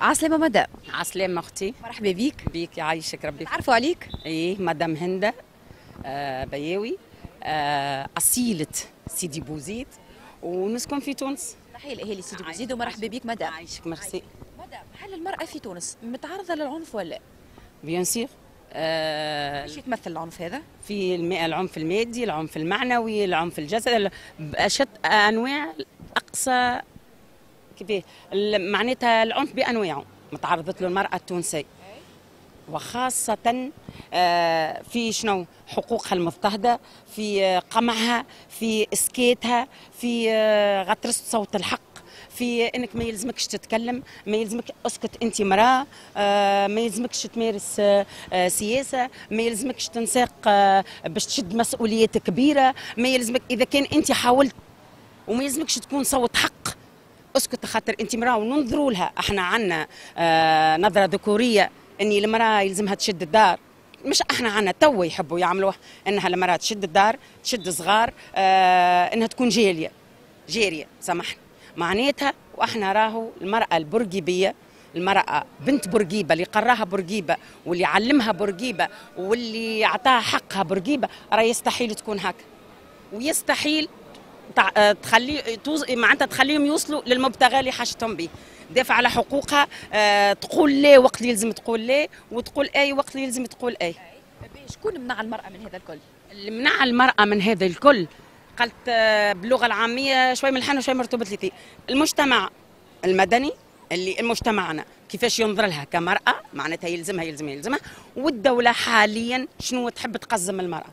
عسلامة مدام عسلامة أختي. مرحبا بيك. بيك يعيشك ربي. تعرفوا عليك؟ إيه مدام هندة آه بياوي آه أصيلة سيدي بوزيد ونسكن في تونس. تحية لأهالي سيدي بوزيد ومرحبا بيك مدام يعيشك ميرسي. مدام هل المرأة في تونس متعرضة للعنف ولا لا؟ bien sûr آه إيش يتمثل العنف هذا؟ في الم- العنف المادي العنف المعنوي العنف الجسدي بأشد أنواع أقصى كيف معناتها العنف بأنواعه. متعرضت له المرأة التونسية وخاصة آه، في شنو؟ حقوقها المضطهدة في آه، قمعها في إسكيتها في آه، غطرسة صوت الحق في إنك ما يلزمكش تتكلم ما يلزمك أسكت أنت مرأة ما يلزمكش تمارس سياسة ما يلزمكش تنساق باش تشد مسؤوليات كبيرة ما يلزمك إذا كان أنت حاولت وما يلزمكش تكون صوت حق. اسكت خاطر انت مراه وننظروا لها. إحنا عنا آه نظرة ذكورية إني المرأة يلزمها تشد الدار. مش إحنا عنا تو يحبوا يعملوها. إنها المرأة تشد الدار تشد صغار آه إنها تكون جاليه جاريه سامحني. معناتها وإحنا راهو المرأة البرجيبيه المرأة بنت بورقيبة اللي قراها بورقيبة واللي علمها بورقيبة واللي أعطاها حقها بورقيبة راه يستحيل تكون هكا. ويستحيل تخلي توز... معناتها تخليهم يوصلوا للمبتغى اللي حاجتهم به دافع على حقوقها آه، تقول لا وقت اللي يلزم تقول لا وتقول أي وقت اللي يلزم تقول أي. شكون منع المرأة من هذا الكل؟ اللي منع المرأة من هذا الكل. قلت آه، باللغة العامية شوي ملحن وشوي مرتبط لي المجتمع المدني اللي مجتمعنا كيفاش ينظر لها كمرأة معناتها يلزمها يلزمها يلزمها. والدولة حاليا شنو تحب تقزم المرأة؟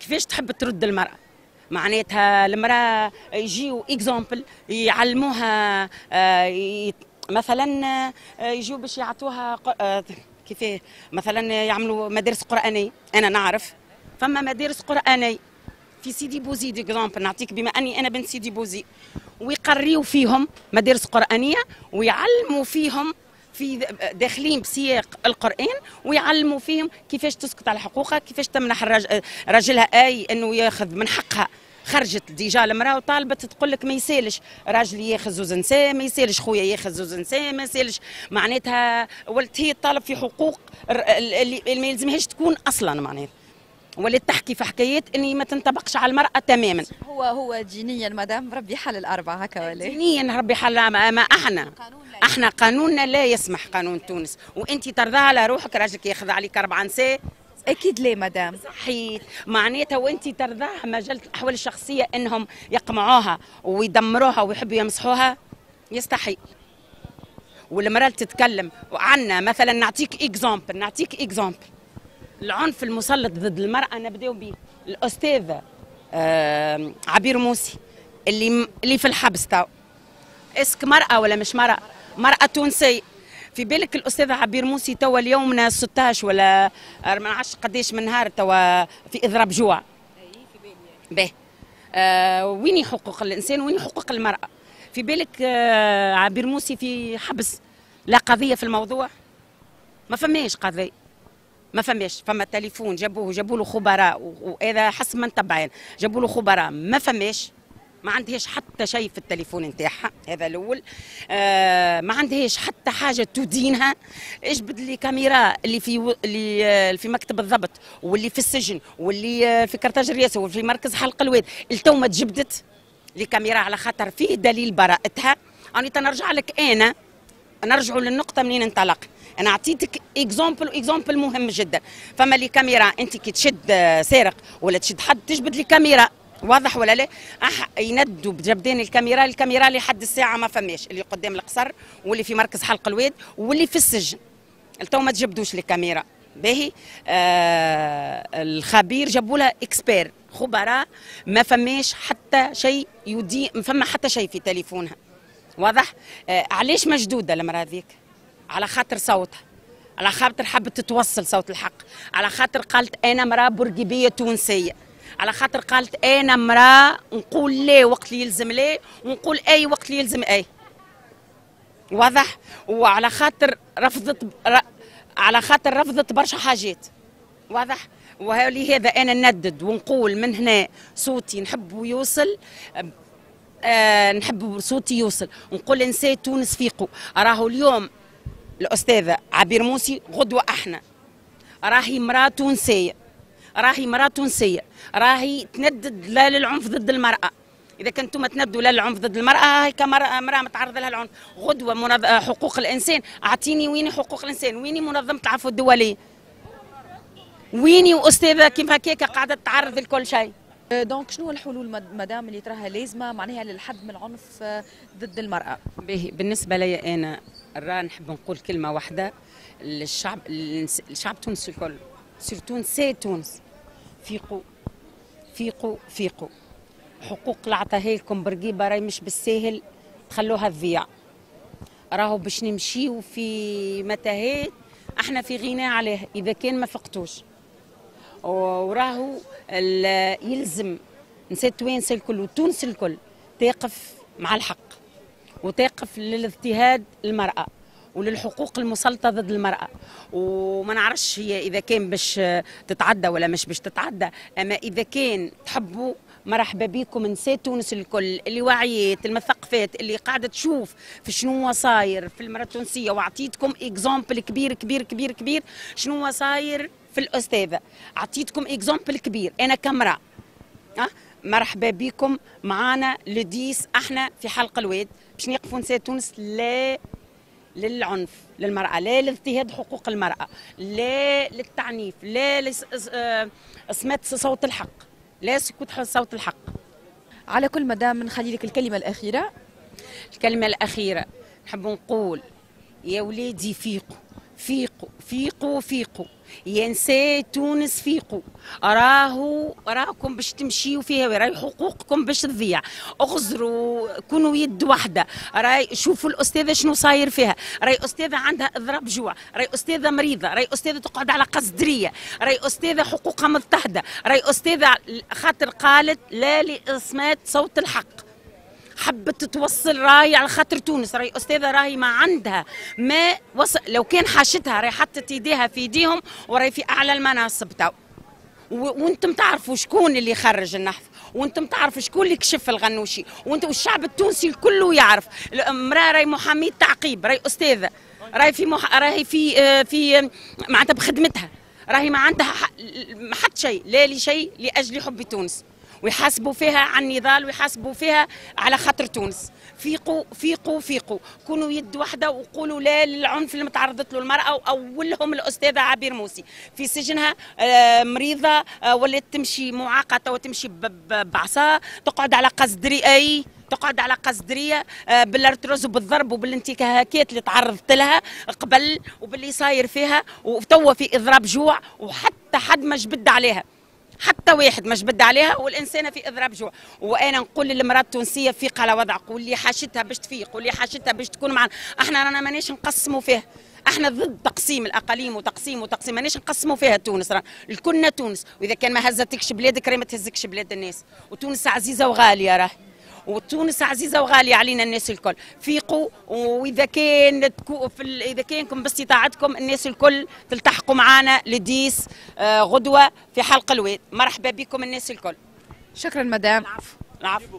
كيفاش تحب ترد المرأة؟ معناتها المرأة يجيو exemple يعلموها آه، مثلا آه، يجيو باش يعطوها آه، كيف مثلا يعملوا مدارس قرآنية أنا نعرف. فما مدارس قرآنية. في سيدي بوزيد exemple نعطيك بما أني أنا بنت سيدي بوزيد ويقريوا فيهم مدارس قرآنية ويعلموا فيهم في داخلين بسياق القرآن ويعلموا فيهم كيفاش تسكت على حقوقها كيفاش تمنح راجلها أي أنه ياخذ من حقها. خرجت ديجا المرأة وطالبت تقول لك ما يسالش. راجلي ياخذ زوز نساء ما يسالش خويا ياخذ زوز نساء ما يسالش. معناتها ولت هي تطالب في حقوق اللي ما يلزمهاش تكون أصلا معناتها. ولات تحكي في حكايات إني ما تنطبقش على المرأة تماما. هو هو دينيا مدام ربي حل الأربعة هكا ولا دينيا ربي حل ما ما أحنا. أحنا قانوننا لا يسمح قانون تونس. وانت ترضى على روحك راجلك ياخذ عليك أربع نساء. أكيد ليه مدام؟ صحيح معناتها وانت ترضاها مجله الأحوال الشخصية إنهم يقمعوها ويدمروها ويحبوا يمسحوها؟ يستحيل والمرأة تتكلم وعنا مثلا نعطيك exemple نعطيك exemple العنف المسلط ضد المرأة نبداو به الأستاذ آه عبير موسي اللي اللي في الحبس تاو اسك مرأة ولا مش مرأة؟ مرأة تونسية. في بالك الأستاذة عبير موسي توا اليوم 16 ولا ما نعرفش قديش من نهار توا في إضراب جوع. به آه وين حقوق الإنسان؟ وين حقوق المرأة؟ في بالك آه عبير موسي في حبس لا قضية في الموضوع؟ ما فماش قضية. ما فماش. فما تليفون جابوه جابوا له خبراء وهذا حسب ما نتبعين جابوا له خبراء. ما فماش. ما عندهاش حتى شيء في التليفون نتاعها هذا الأول. آه ما عندهاش حتى حاجة تدينها. اجبد لي كاميرا اللي في و... اللي آه، في مكتب الضبط واللي في السجن واللي آه، في كرتاج الرئاسة واللي في مركز حلق الواد. التو ما تجبدت لي كاميرا على خاطر فيه دليل براءتها. أني تنرجع لك أنا. نرجعوا للنقطة منين انطلق. أنا أعطيتك exemple و exemple مهم جدا. فما لي كاميرا أنت كي تشد آه، سارق ولا تشد حد تجبد لي كاميرا. واضح ولا لا؟ أح يندوا بجبدين الكاميرا الكاميرا لحد الساعة ما فماش اللي قدام القصر واللي في مركز حلق الواد واللي في السجن. التو ما تجبدوش الكاميرا باهي. آه الخبير جابوا لها expert خبراء ما فماش حتى شيء يدي ما فما حتى شيء في تليفونها. واضح؟ آه علاش مشدودة المراه ذيك على خاطر صوتها على خاطر حبت توصل صوت الحق على خاطر قالت أنا مرأة برجيبيه تونسية على خاطر قالت أنا مرأة نقول لا وقت اللي يلزم لا ونقول أي وقت اللي يلزم أي. واضح؟ وعلى خاطر رفضت ر... على خاطر رفضت برشا حاجات. واضح؟ ولهذا أنا ندد ونقول من هنا صوتي نحب يوصل آه نحب صوتي يوصل. ونقول لنساء تونس فيقوا راهو اليوم الاستاذه عبير موسي غدوة أحنا. راهي مرأة تونسية. راهي مرأة تونسية. راهي تندد لا للعنف ضد المرأة. إذا كنتم تندوا لا للعنف ضد المرأة هاي كمراه مرأة متعرضة لها العنف. غدوة منظ... حقوق الإنسان. أعطيني ويني حقوق الإنسان؟ ويني منظمة العفو الدولية؟ ويني واستاذه كيف هكاك قاعدة تتعرض لكل شيء؟ donc شنو الحلول مد- مدام اللي تراها لازمة معناها للحد من العنف آه، ضد المرأة؟ به بالنسبة لي أنا راه نحب نقول كلمة واحدة للشعب الشعب التونسي الكل surtout نساء تونس. فيقوا فيقوا فيقوا حقوق اللي عطاها لكم برقيبة راهي مش بالساهل تخلوها تضيع راهو باش نمشيو في متاهات إحنا في غنى عليها إذا كان ما فقتوش. وراهو يلزم نساء توانسه الكل وتونس الكل تقف مع الحق. وتقف للاضطهاد المرأة وللحقوق المسلطة ضد المرأة. وما نعرفش هي إذا كان باش تتعدى ولا مش باش تتعدى أما إذا كان تحبوا مرحبا بكم نساء تونس الكل اللي واعيات المثقفات اللي قاعدة تشوف في شنو صاير في المرأة التونسية. وعطيتكم exemple كبير كبير كبير كبير شنو صاير في الأستاذة. عطيتكم exemple كبير. أنا كامرأة أه؟ مرحبا بكم. معانا le dix أحنا في حلق الواد باش نقفوا نساء تونس لا للعنف للمرأة لا لاضطهاد حقوق المرأة لا للتعنيف لا لصمت صوت الحق لا سكوت صوت الحق. على كل مدام نخلي لك الكلمة الأخيرة. الكلمة الأخيرة نحب نقول يا ولادي فيقوا فيقوا فيقوا فيقوا يا نساء تونس فيقوا راهو راكم باش تمشيوا فيها راهي حقوقكم باش تضيع. أغزروا كونوا يد واحدة راهي شوفوا الأستاذة شنو صاير فيها. راهي أستاذة عندها إضراب جوع راهي أستاذة مريضة. راهي أستاذة تقعد على قصدرية. راهي أستاذة حقوقها مضطهدة. راهي أستاذة خاطر قالت لا لاصمات صوت الحق. حبت توصل راي على خاطر تونس. راي أستاذة راهي ما عندها ما وصل لو كان حاشتها راهي حطت إيديها في إيديهم وراهي في أعلى المناصب تو وأنتم تعرفوا شكون اللي خرج النحف وأنتم تعرفوا شكون اللي كشف الغنوشي وأنتم والشعب التونسي الكل يعرف. المراه راهي محامية تعقيب راهي أستاذة راهي في مح... راهي في آه، في معناتها بخدمتها. راهي ما عندها ح... ما حد شيء لا لشيء لأجل حب تونس. ويحاسبوا فيها عن النضال ويحاسبوا فيها على خاطر تونس. فيقوا فيقوا فيقوا كونوا يد واحدة وقولوا لا للعنف اللي متعرضت له المرأة وأولهم الأستاذة عبير موسي. في سجنها آه، مريضة آه، ولات تمشي معاقه وتمشي بعصا. تقعد على قصدري اي تقعد على قصدريه آه، بال arthrose وبالضرب وبالانتهاكات اللي تعرضت لها قبل وباللي صاير فيها وتوا في إضراب جوع وحتى حد ما جبد عليها. حتى واحد ما جبد عليها والإنسانة في إضراب جوع. وأنا نقول للمرأة التونسية فيق على وضعك واللي حاشتها باش تفيق واللي حاشتها باش تكون معنا. إحنا رانا ماناش نقسموا فيها. إحنا ضد تقسيم الأقاليم وتقسيم وتقسيم ماناش نقسموا فيها تونس رانا. الكلنا تونس. وإذا كان ما هزتكش بلادك راهي ما تهزكش بلاد الناس. وتونس عزيزة وغالية راهي. وتونس عزيزة وغالية علينا الناس الكل. فيقوا وإذا كان في ال- إذا كانكم باستطاعتكم الناس الكل تلتحقوا معنا le dix آه، غدوة في حلقة الواد. مرحبا بكم الناس الكل. شكرا مدام. العفو. العفو.